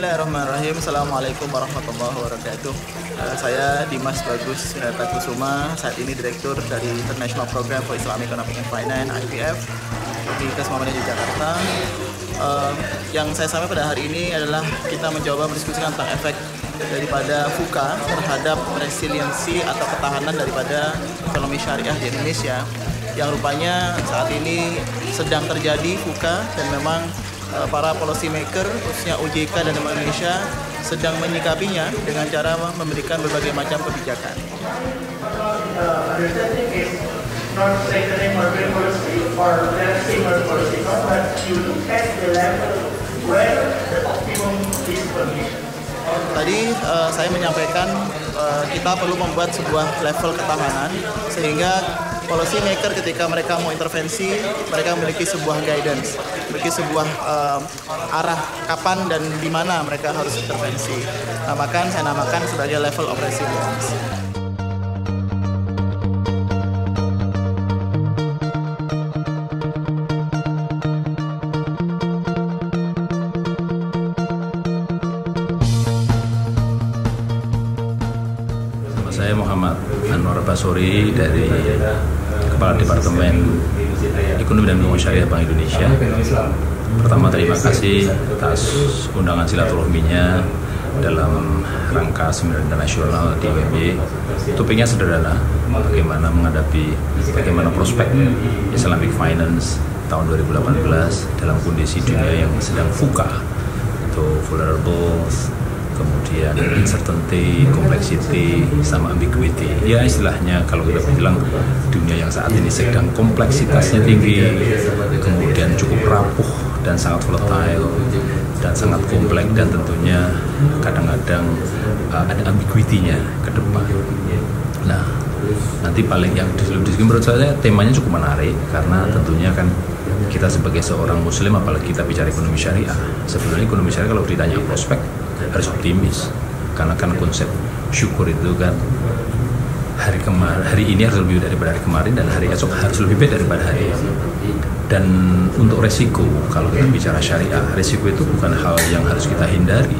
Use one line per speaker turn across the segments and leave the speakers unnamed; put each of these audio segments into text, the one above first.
Bismillahirrahmanirrahim. Assalamualaikum warahmatullahi wabarakatuh. Uh, saya Dimas Bagus Kusuma, saat ini Direktur dari International Program for Islamic Economic and Finance (IPF) di Muhammadiyah di Jakarta. Uh, yang saya sampaikan pada hari ini adalah kita mencoba mendiskusikan tentang efek daripada FUKA terhadap resiliensi atau ketahanan daripada ekonomi syariah di Indonesia yang rupanya saat ini sedang terjadi FUKA dan memang Eh, para policy maker khususnya OJK dan Indonesia sedang menyikapinya dengan cara memberikan berbagai macam kebijakan. Tadi uh, saya menyampaikan uh, kita perlu membuat sebuah level ketahanan sehingga policy maker ketika mereka mau intervensi mereka memiliki sebuah guidance memiliki sebuah uh, arah kapan dan di mana mereka harus intervensi. Namakan saya namakan sebagai level of resilience.
Saya Muhammad Anwar Basori dari Kepala Departemen Ekonomi dan Keuangan Syariah Bank Indonesia. Pertama terima kasih atas undangan silaturahminya dalam rangka Seminar Internasional di WB. Topiknya sederhana, bagaimana menghadapi bagaimana prospek Islamic Finance tahun 2018 dalam kondisi dunia yang sedang fuka atau vulnerable kemudian uncertainty, complexity, sama ambiguity. Ya istilahnya kalau kita bilang dunia yang saat ini sedang kompleksitasnya tinggi, kemudian cukup rapuh dan sangat volatile dan sangat kompleks dan tentunya kadang-kadang uh, ada ambiguity-nya ke depan. Nah, nanti paling yang diskusi menurut saya temanya cukup menarik karena tentunya kan kita sebagai seorang muslim apalagi kita bicara ekonomi syariah sebenarnya ekonomi syariah kalau ditanya prospek harus optimis. Karena kan konsep syukur itu kan hari kemarin hari ini harus lebih daripada hari kemarin dan hari esok harus lebih baik daripada hari ini. Dan untuk resiko kalau kita bicara syariah resiko itu bukan hal yang harus kita hindari.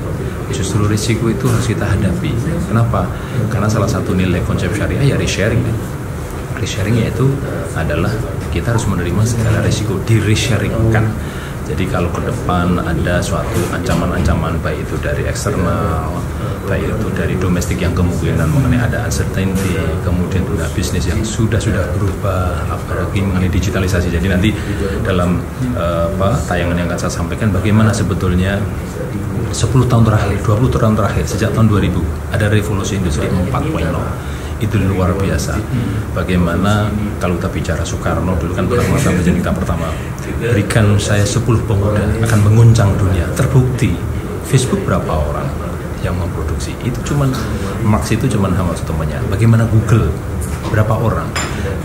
Justru risiko itu harus kita hadapi. Kenapa? Karena salah satu nilai konsep syariah ya resharing. Resharing yaitu adalah kita harus menerima segala risiko di resharingkan jadi kalau ke depan ada suatu ancaman-ancaman baik itu dari eksternal, baik itu dari domestik yang kemungkinan mengenai ada uncertainty, kemudian juga bisnis yang sudah sudah berubah, apalagi mengenai digitalisasi. Jadi nanti dalam uh, apa tayangan yang akan saya sampaikan bagaimana sebetulnya 10 tahun terakhir, 20 tahun terakhir sejak tahun 2000 ada revolusi industri 4.0 itu luar biasa. Bagaimana kalau kita bicara Soekarno dulu kan pernah mengatakan menjadi kita pertama berikan saya 10 pemuda akan menguncang dunia. Terbukti Facebook berapa orang yang memproduksi itu cuman Max itu cuman hama temannya. Bagaimana Google berapa orang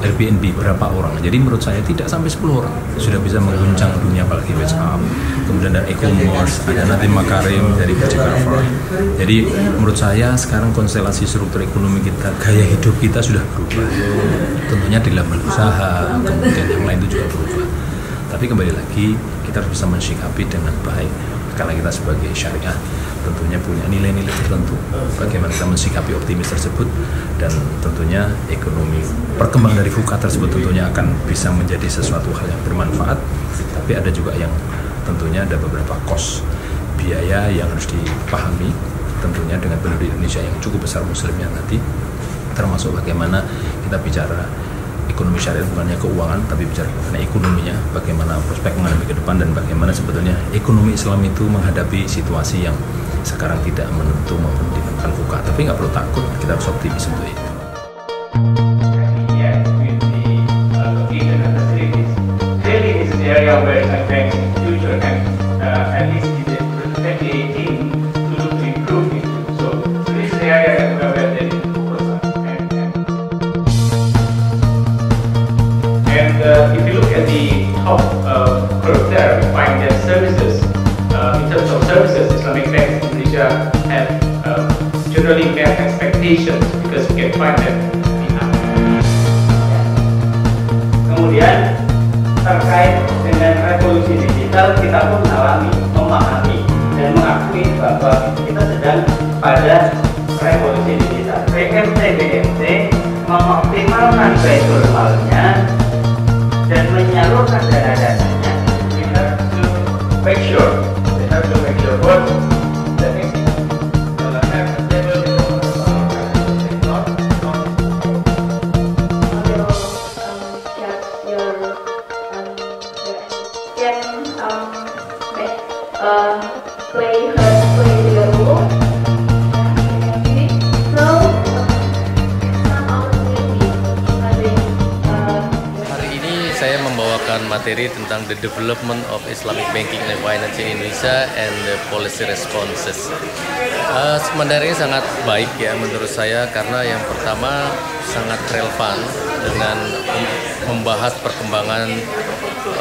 Airbnb berapa orang. Jadi menurut saya tidak sampai 10 orang sudah bisa mengguncang dunia apalagi WhatsApp kemudian ada e-commerce ada nanti Makarim dari Bajik jadi menurut saya sekarang konstelasi struktur ekonomi kita gaya hidup kita sudah berubah. Tentunya di level usaha kemudian yang lain itu juga berubah. Tapi kembali lagi kita harus bisa mensikapi dengan baik karena kita sebagai syariah tentunya punya nilai-nilai tertentu. Bagaimana kita mensikapi optimis tersebut dan tentunya ekonomi perkembangan dari FUKA tersebut tentunya akan bisa menjadi sesuatu hal yang bermanfaat. Tapi ada juga yang tentunya ada beberapa kos biaya yang harus dipahami tentunya dengan penduduk Indonesia yang cukup besar muslimnya nanti. Termasuk bagaimana kita bicara ekonomi syariah bukan hanya keuangan tapi bicara mengenai ekonominya bagaimana prospek menghadapi ke depan dan bagaimana sebetulnya ekonomi Islam itu menghadapi situasi yang sekarang tidak menentu maupun ditentukan buka tapi nggak perlu takut kita harus optimis untuk itu. Uh, find that services, uh, in terms of services, Islamic banks in Indonesia have uh, generally met expectations because we can find that
Kemudian terkait dengan revolusi digital kita pun alami, memahami dan mengakui bahwa kita sedang pada revolusi digital. BMT BMT mengoptimalkan value
materi tentang the development of Islamic banking and finance in Indonesia and the policy responses. Uh, materinya sangat baik ya menurut saya karena yang pertama sangat relevan dengan mem- membahas perkembangan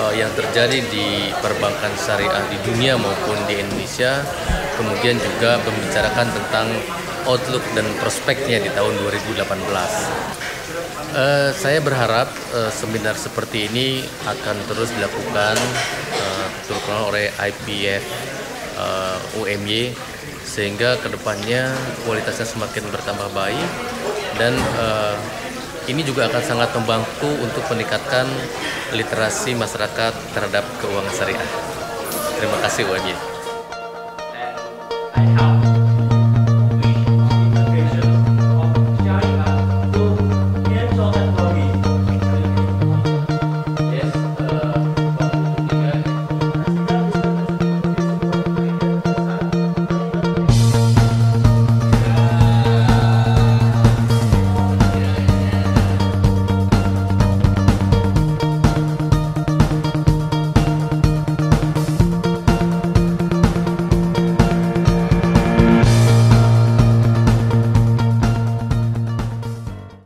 uh, yang terjadi di perbankan syariah di dunia maupun di Indonesia, kemudian juga membicarakan tentang outlook dan prospeknya di tahun 2018. Eh, saya berharap eh, seminar seperti ini akan terus dilakukan eh, terutama oleh IPF eh, UMY sehingga ke depannya kualitasnya semakin bertambah baik dan eh, ini juga akan sangat membantu untuk meningkatkan literasi masyarakat terhadap keuangan syariah. Terima kasih UMY.